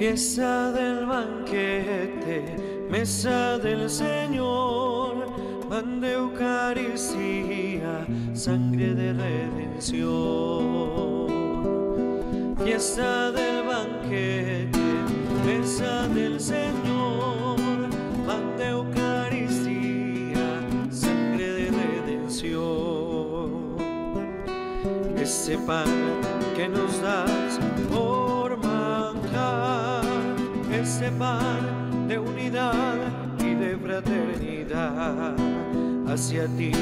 Fiesta del banquete, mesa del Señor, pan de Eucaristía, sangre de redención. Fiesta del banquete, mesa del Señor, pan de Eucaristía, sangre de redención. Ese pan que nos das ese de unidad y de fraternidad. Hacia ti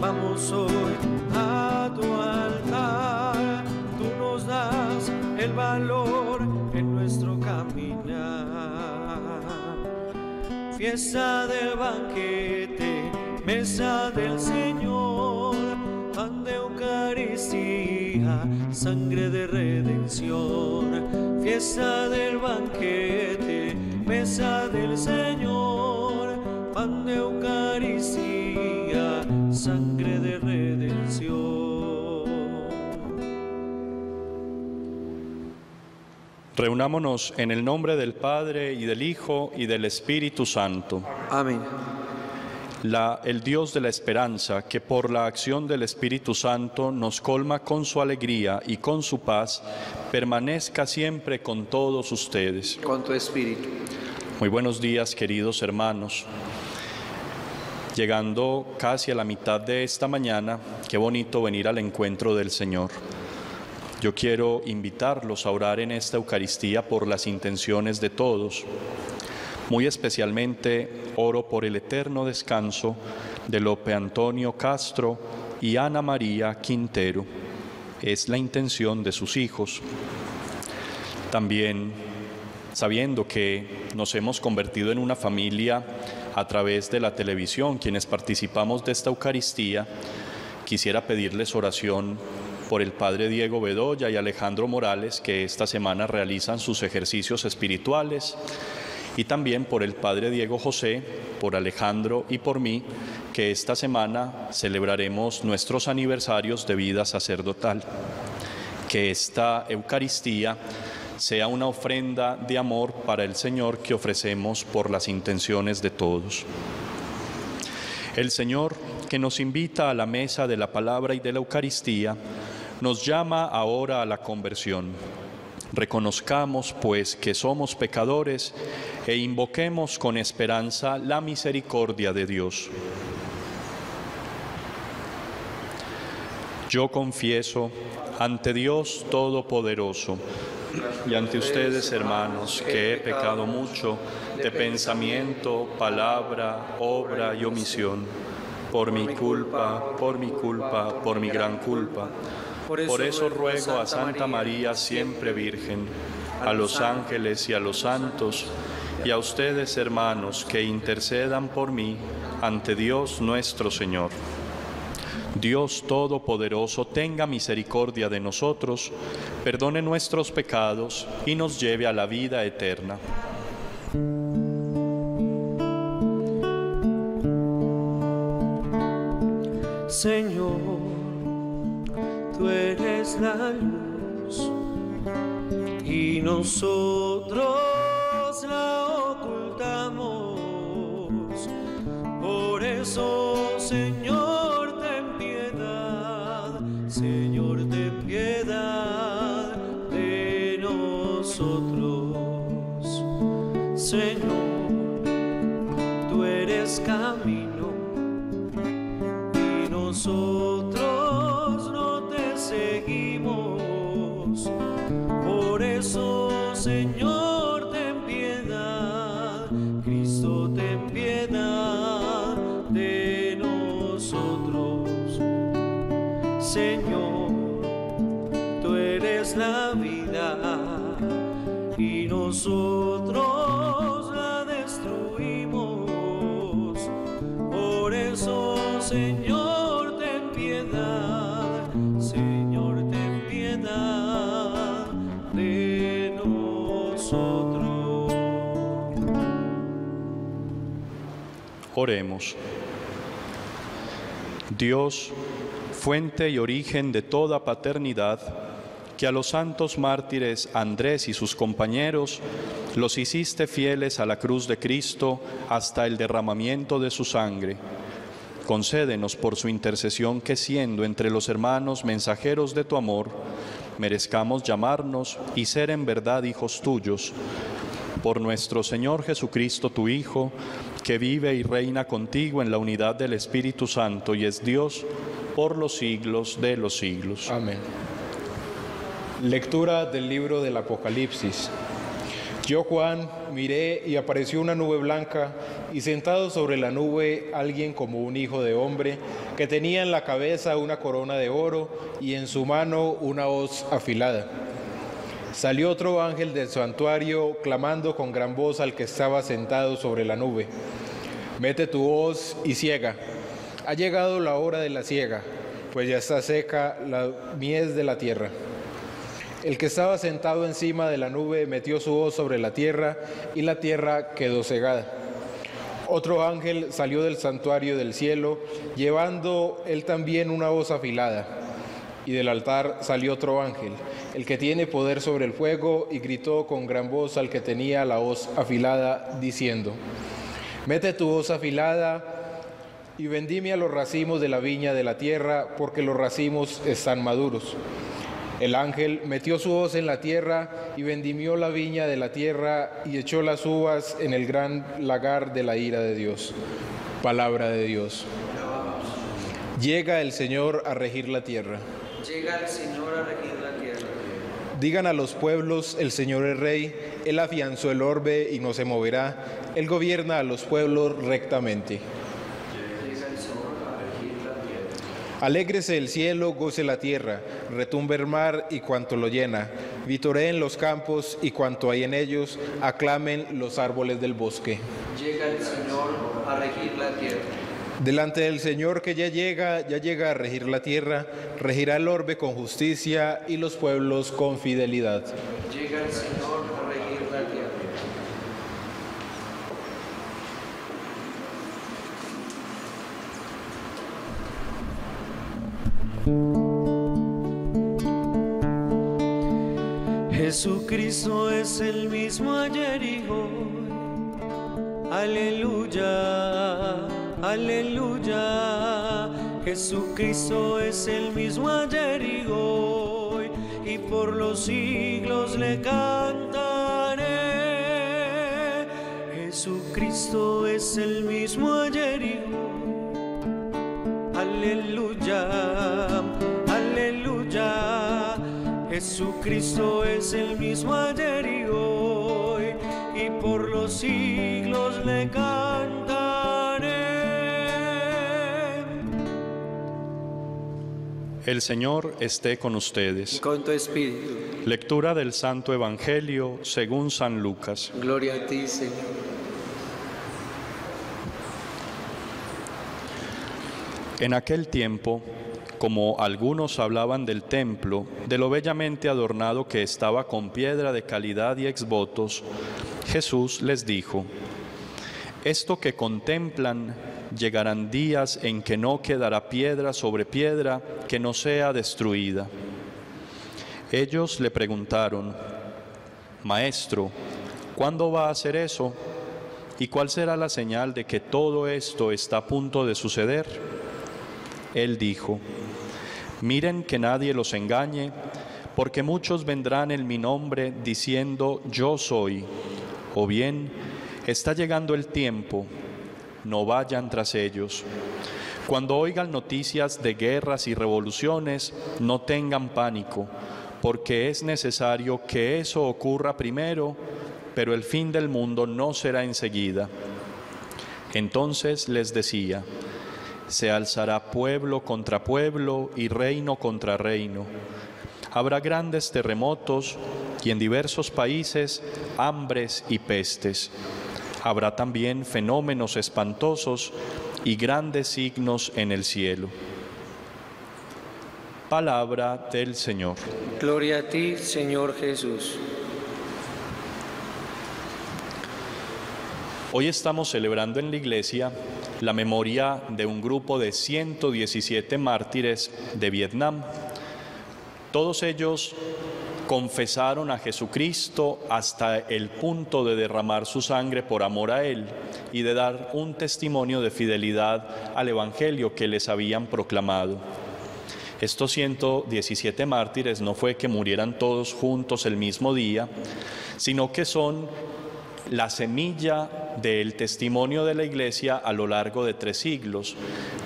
vamos hoy a tu altar, tú nos das el valor en nuestro caminar. Fiesta del banquete, mesa del Señor, pan de Eucaristía, sangre de redención. Fiesta del banquete, mesa del Señor, pan de Eucaristía, sangre de redención. Reunámonos en el nombre del Padre y del Hijo y del Espíritu Santo. Amén. La, el Dios de la esperanza, que por la acción del Espíritu Santo nos colma con su alegría y con su paz, permanezca siempre con todos ustedes. Con tu espíritu. Muy buenos días, queridos hermanos. Llegando casi a la mitad de esta mañana, qué bonito venir al encuentro del Señor. Yo quiero invitarlos a orar en esta Eucaristía por las intenciones de todos. Muy especialmente oro por el eterno descanso de Lope Antonio Castro y Ana María Quintero. Es la intención de sus hijos. También sabiendo que nos hemos convertido en una familia a través de la televisión, quienes participamos de esta Eucaristía, quisiera pedirles oración por el Padre Diego Bedoya y Alejandro Morales, que esta semana realizan sus ejercicios espirituales, y también por el Padre Diego José, por Alejandro y por mí, que esta semana celebraremos nuestros aniversarios de vida sacerdotal. Que esta Eucaristía sea una ofrenda de amor para el Señor que ofrecemos por las intenciones de todos. El Señor que nos invita a la mesa de la palabra y de la Eucaristía, nos llama ahora a la conversión. Reconozcamos, pues, que somos pecadores e invoquemos con esperanza la misericordia de Dios. Yo confieso ante Dios Todopoderoso y ante ustedes, hermanos, que he pecado mucho de pensamiento, palabra, obra y omisión, por mi culpa, por mi culpa, por mi gran culpa. Por eso ruego a Santa María, siempre Virgen, a los ángeles y a los santos, y a ustedes, hermanos, que intercedan por mí ante Dios nuestro Señor. Dios Todopoderoso tenga misericordia de nosotros, perdone nuestros pecados y nos lleve a la vida eterna. Señor, tú eres la luz y nosotros la Por eso, Oremos. Dios, fuente y origen de toda paternidad, que a los santos mártires Andrés y sus compañeros los hiciste fieles a la cruz de Cristo hasta el derramamiento de su sangre. Concédenos por su intercesión que siendo entre los hermanos mensajeros de tu amor, merezcamos llamarnos y ser en verdad hijos tuyos. Por nuestro Señor Jesucristo, tu Hijo, que vive y reina contigo en la unidad del Espíritu Santo y es Dios por los siglos de los siglos. Amén. Lectura del libro del Apocalipsis. Yo, Juan, miré y apareció una nube blanca y sentado sobre la nube alguien como un hijo de hombre, que tenía en la cabeza una corona de oro y en su mano una hoz afilada. Salió otro ángel del santuario clamando con gran voz al que estaba sentado sobre la nube. Mete tu hoz y ciega. Ha llegado la hora de la ciega, pues ya está seca la mies de la tierra. El que estaba sentado encima de la nube metió su hoz sobre la tierra y la tierra quedó cegada. Otro ángel salió del santuario del cielo, llevando él también una hoz afilada. Y del altar salió otro ángel, el que tiene poder sobre el fuego, y gritó con gran voz al que tenía la hoz afilada, diciendo, Mete tu hoz afilada y vendime a los racimos de la viña de la tierra, porque los racimos están maduros. El ángel metió su hoz en la tierra y vendimió la viña de la tierra y echó las uvas en el gran lagar de la ira de Dios. Palabra de Dios. Llega el Señor a regir la tierra. Llega el Señor a regir la tierra. Digan a los pueblos, el Señor es rey, Él afianzó el orbe y no se moverá, Él gobierna a los pueblos rectamente. Alégrese el cielo, goce la tierra, retumbe el mar y cuanto lo llena, vitoreen los campos y cuanto hay en ellos, aclamen los árboles del bosque. Llega el Señor a regir la tierra. Delante del Señor que ya llega, ya llega a regir la tierra, regirá el orbe con justicia y los pueblos con fidelidad. Llega el Señor a regir la tierra. Jesucristo es el mismo ayer y hoy. Aleluya, aleluya. Jesucristo es el mismo ayer y hoy. Y por los siglos le cantaré. Jesucristo es el mismo ayer y hoy. Aleluya, aleluya. Jesucristo es el mismo ayer y hoy, y por los siglos le cantaré. El Señor esté con ustedes. Con tu espíritu. Lectura del Santo Evangelio según San Lucas. Gloria a ti, Señor. En aquel tiempo, como algunos hablaban del templo, de lo bellamente adornado que estaba con piedra de calidad y exvotos, Jesús les dijo, Esto que contemplan llegarán días en que no quedará piedra sobre piedra que no sea destruida. Ellos le preguntaron, Maestro, ¿cuándo va a hacer eso? ¿Y cuál será la señal de que todo esto está a punto de suceder? Él dijo, miren que nadie los engañe, porque muchos vendrán en mi nombre diciendo yo soy, o bien está llegando el tiempo, no vayan tras ellos. Cuando oigan noticias de guerras y revoluciones, no tengan pánico, porque es necesario que eso ocurra primero, pero el fin del mundo no será enseguida. Entonces les decía, se alzará pueblo contra pueblo y reino contra reino. Habrá grandes terremotos y en diversos países hambres y pestes. Habrá también fenómenos espantosos y grandes signos en el cielo. Palabra del Señor. Gloria a ti, Señor Jesús. Hoy estamos celebrando en la iglesia la memoria de un grupo de 117 mártires de Vietnam. Todos ellos confesaron a Jesucristo hasta el punto de derramar su sangre por amor a Él y de dar un testimonio de fidelidad al Evangelio que les habían proclamado. Estos 117 mártires no fue que murieran todos juntos el mismo día, sino que son la semilla del testimonio de la Iglesia a lo largo de tres siglos,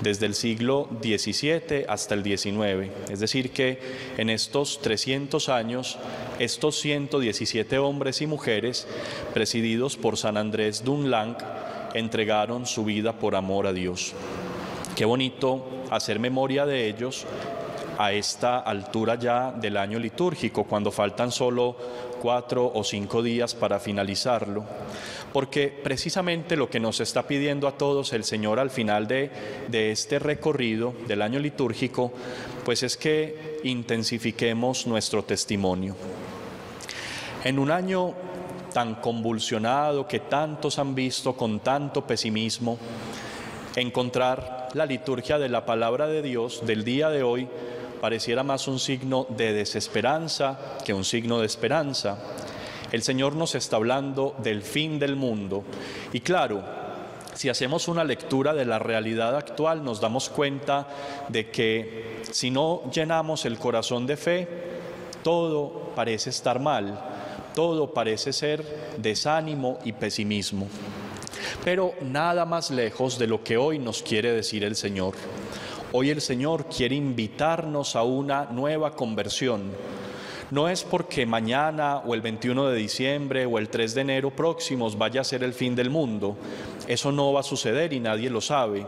desde el siglo XVII hasta el XIX. Es decir, que en estos 300 años, estos 117 hombres y mujeres, presididos por San Andrés Dunlang, entregaron su vida por amor a Dios. Qué bonito hacer memoria de ellos a esta altura ya del año litúrgico, cuando faltan solo cuatro o cinco días para finalizarlo, porque precisamente lo que nos está pidiendo a todos el Señor al final de, de este recorrido del año litúrgico, pues es que intensifiquemos nuestro testimonio. En un año tan convulsionado que tantos han visto con tanto pesimismo, encontrar la liturgia de la palabra de Dios del día de hoy pareciera más un signo de desesperanza que un signo de esperanza. El Señor nos está hablando del fin del mundo y claro, si hacemos una lectura de la realidad actual nos damos cuenta de que si no llenamos el corazón de fe, todo parece estar mal, todo parece ser desánimo y pesimismo. Pero nada más lejos de lo que hoy nos quiere decir el Señor. Hoy el Señor quiere invitarnos a una nueva conversión. No es porque mañana o el 21 de diciembre o el 3 de enero próximos vaya a ser el fin del mundo. Eso no va a suceder y nadie lo sabe.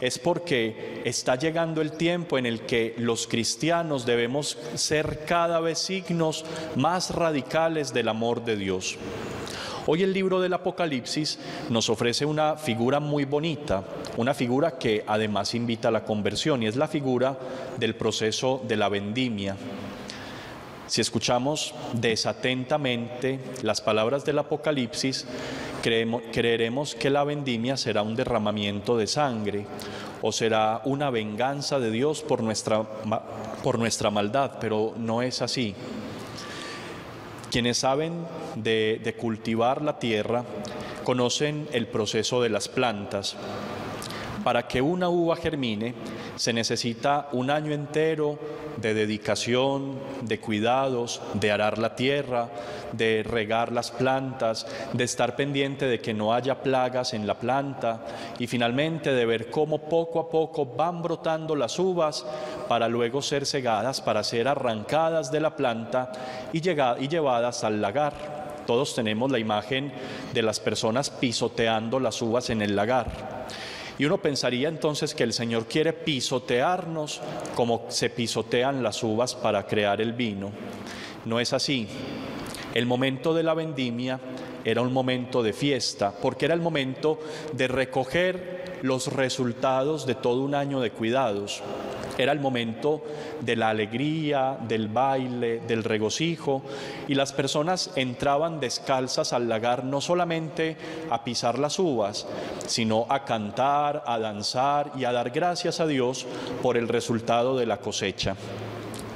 Es porque está llegando el tiempo en el que los cristianos debemos ser cada vez signos más radicales del amor de Dios. Hoy el libro del Apocalipsis nos ofrece una figura muy bonita, una figura que además invita a la conversión y es la figura del proceso de la vendimia. Si escuchamos desatentamente las palabras del Apocalipsis, creeremos que la vendimia será un derramamiento de sangre o será una venganza de Dios por nuestra, por nuestra maldad, pero no es así. Quienes saben de, cultivar la tierra conocen el proceso de las plantas. Para que una uva germine se necesita un año entero de dedicación, de cuidados, de arar la tierra, de regar las plantas, de estar pendiente de que no haya plagas en la planta y finalmente de ver cómo poco a poco van brotando las uvas para luego ser cegadas, para ser arrancadas de la planta y, y llevadas al lagar. Todos tenemos la imagen de las personas pisoteando las uvas en el lagar. Y uno pensaría entonces que el Señor quiere pisotearnos como se pisotean las uvas para crear el vino. No es así. El momento de la vendimia era un momento de fiesta, porque era el momento de recoger los resultados de todo un año de cuidados. Era el momento de la alegría, del baile, del regocijo, y las personas entraban descalzas al lagar no solamente a pisar las uvas, sino a cantar, a danzar y a dar gracias a Dios por el resultado de la cosecha.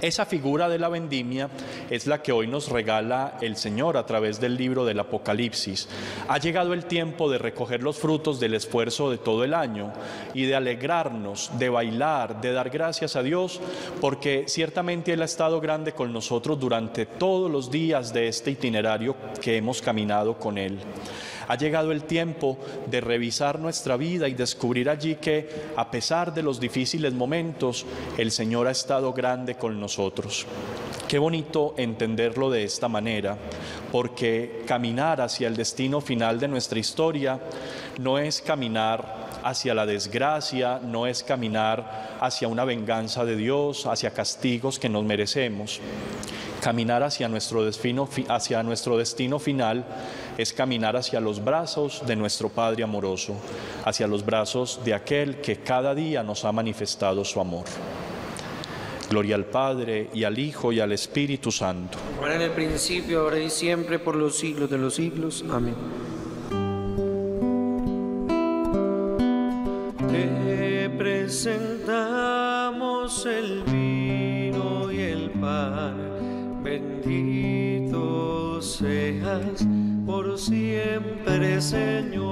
Esa figura de la vendimia es la que hoy nos regala el Señor a través del libro del Apocalipsis. Ha llegado el tiempo de recoger los frutos del esfuerzo de todo el año y de alegrarnos, de bailar, de dar gracias a Dios, porque ciertamente Él ha estado grande con nosotros durante todos los días de este itinerario que hemos caminado con Él. Ha llegado el tiempo de revisar nuestra vida y descubrir allí que, a pesar de los difíciles momentos, el Señor ha estado grande con nosotros. Qué bonito entenderlo de esta manera, porque caminar hacia el destino final de nuestra historia no es caminar hacia la desgracia, no es caminar hacia una venganza de Dios, hacia castigos que nos merecemos. Caminar hacia nuestro destino, hacia nuestro destino final es caminar hacia los brazos de nuestro Padre amoroso, hacia los brazos de aquel que cada día nos ha manifestado su amor. Gloria al Padre y al Hijo y al Espíritu Santo. Ahora en el principio, ahora y siempre, por los siglos de los siglos. Amén. Te presentamos el vino y el pan, seas por siempre, Señor.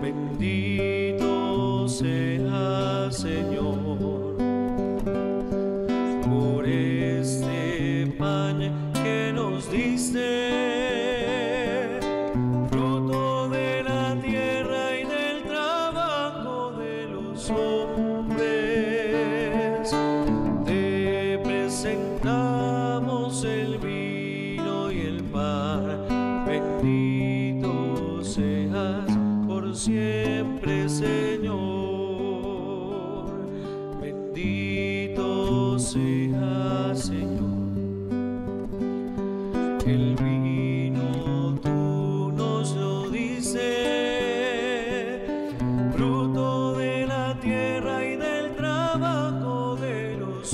Bendito seas, Señor,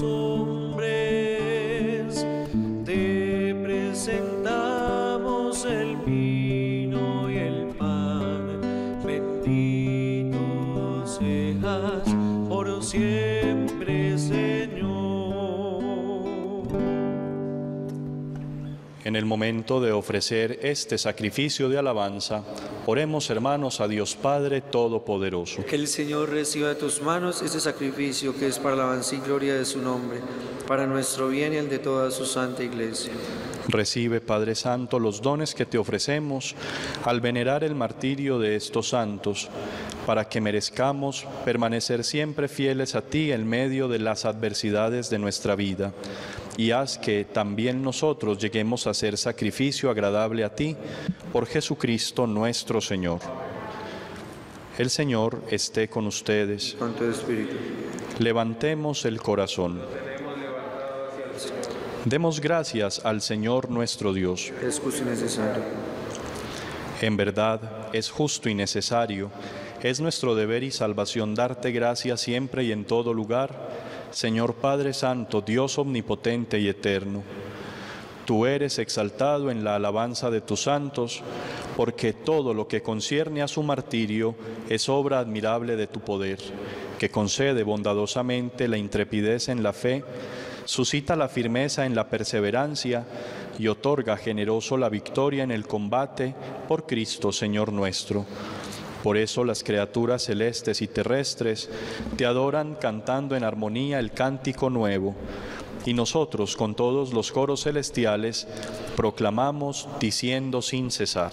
hombres. Te presentamos el vino y el pan. Bendito seas por siempre, Señor. En el momento de ofrecer este sacrificio de alabanza, oremos hermanos a Dios Padre Todopoderoso. Que el Señor reciba de tus manos este sacrificio que es para la alabanza y gloria de su nombre, para nuestro bien y el de toda su santa iglesia. Recibe, Padre Santo, los dones que te ofrecemos al venerar el martirio de estos santos, para que merezcamos permanecer siempre fieles a ti en medio de las adversidades de nuestra vida. Y haz que también nosotros lleguemos a ser sacrificio agradable a ti por Jesucristo nuestro Señor. El Señor esté con ustedes. Con tu espíritu. Levantemos el corazón. Demos gracias al Señor nuestro Dios. Es justo y necesario. En verdad, es justo y necesario, es nuestro deber y salvación darte gracias siempre y en todo lugar, Señor Padre Santo, Dios omnipotente y eterno. Tú eres exaltado en la alabanza de tus santos, porque todo lo que concierne a su martirio es obra admirable de tu poder, que concede bondadosamente la intrepidez en la fe, suscita la firmeza en la perseverancia y otorga generoso la victoria en el combate por Cristo Señor nuestro. Por eso las criaturas celestes y terrestres te adoran cantando en armonía el cántico nuevo. Y nosotros con todos los coros celestiales proclamamos diciendo sin cesar.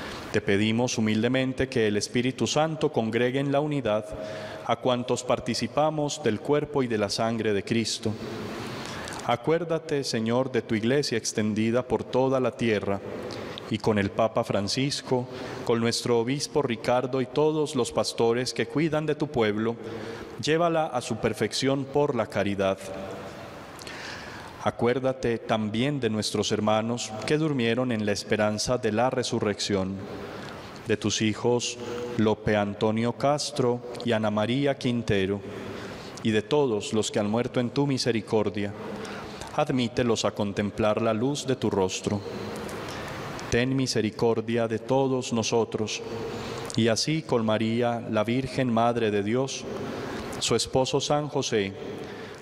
Te pedimos humildemente que el Espíritu Santo congregue en la unidad a cuantos participamos del cuerpo y de la sangre de Cristo. Acuérdate, Señor, de tu iglesia extendida por toda la tierra y con el Papa Francisco, con nuestro obispo Ricardo y todos los pastores que cuidan de tu pueblo, llévala a su perfección por la caridad. Acuérdate también de nuestros hermanos que durmieron en la esperanza de la resurrección, de tus hijos Lope Antonio Castro y Ana María Quintero, y de todos los que han muerto en tu misericordia. Admítelos a contemplar la luz de tu rostro ten misericordia de todos nosotros. Y así con María, la Virgen Madre de Dios, su esposo San José,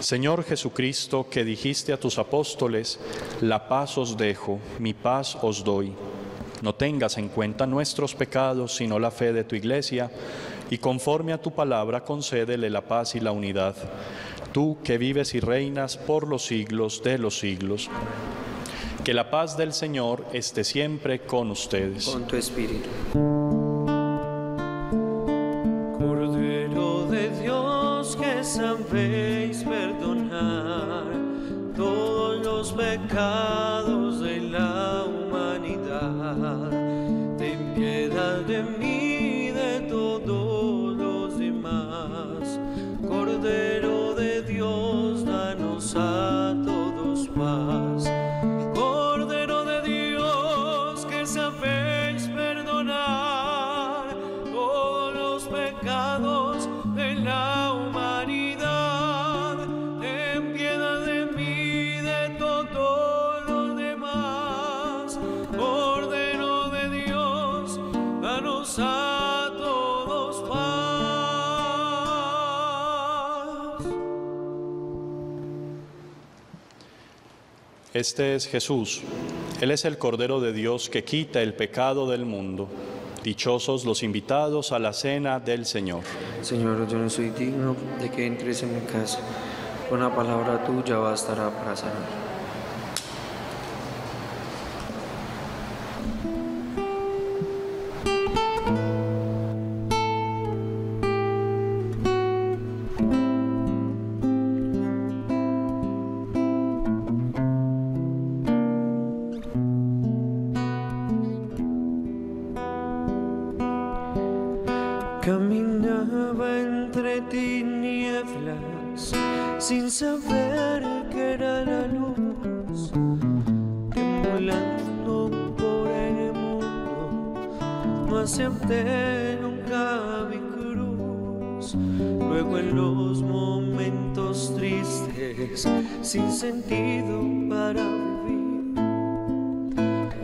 Señor Jesucristo, que dijiste a tus apóstoles, la paz os dejo, mi paz os doy. No tengas en cuenta nuestros pecados, sino la fe de tu iglesia, y conforme a tu palabra concédele la paz y la unidad tú que vives y reinas por los siglos de los siglos. Que la paz del Señor esté siempre con ustedes. Con tu espíritu. Sabéis perdonar todos los pecados Este es Jesús. Él es el Cordero de Dios que quita el pecado del mundo. Dichosos los invitados a la cena del Señor. Señor, yo no soy digno de que entres en mi casa. Una palabra tuya bastará para sanar.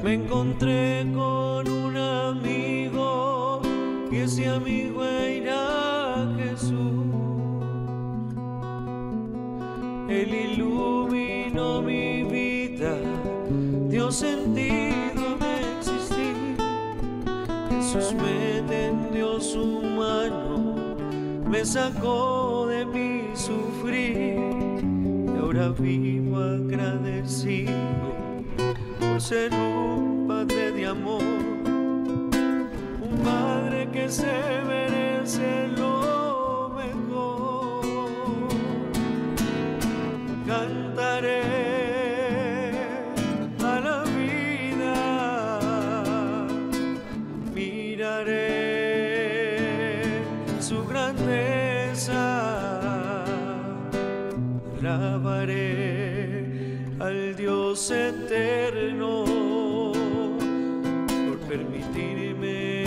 Me encontré con un amigo y ese amigo era Jesús. Él iluminó mi vida, dio sentido de existir. Jesús me tendió su mano, me sacó de mi sufrir y ahora vivo agradecido por un padre de amor, un padre que se merece lo mejor. Cantaré a la vida, miraré su grandeza, alabaré al Eterno por permitirme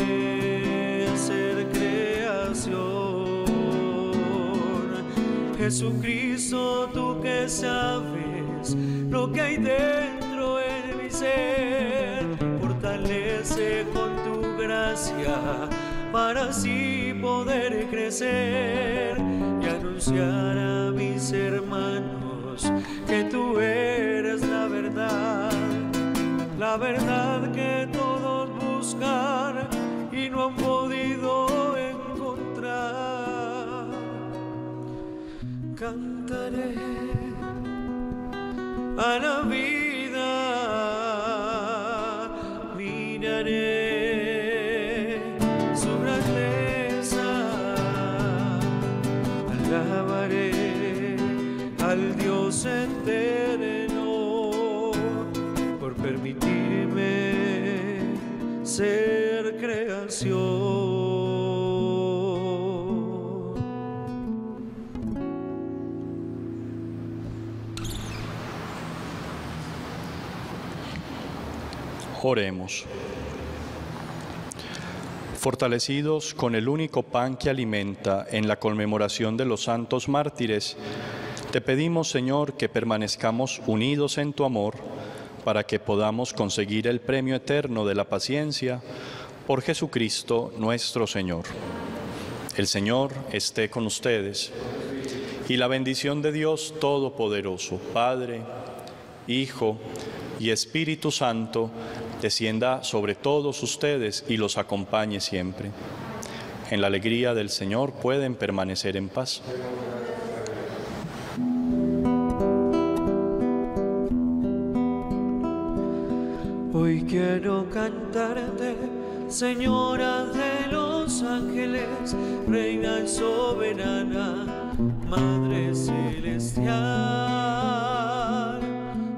ser creación. Jesucristo, tú que sabes lo que hay dentro en mi ser, fortalece con tu gracia para así poder crecer y anunciar a mis hermanos que tú eres la verdad que todos buscan y no han podido encontrar. Cantaré a la vida, Oremos. Fortalecidos con el único pan que alimenta en la conmemoración de los santos mártires, te pedimos, Señor, que permanezcamos unidos en tu amor para que podamos conseguir el premio eterno de la paciencia por Jesucristo nuestro Señor. El Señor esté con ustedes y la bendición de Dios Todopoderoso, Padre, Hijo y Espíritu Santo, descienda sobre todos ustedes y los acompañe siempre. En la alegría del Señor pueden permanecer en paz. Hoy quiero cantarte, Señora de los ángeles, Reina y soberana, Madre celestial.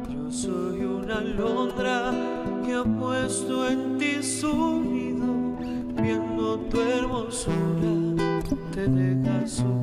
Yo soy una alondra ha puesto en ti su nido, viendo tu hermosura, te deja su.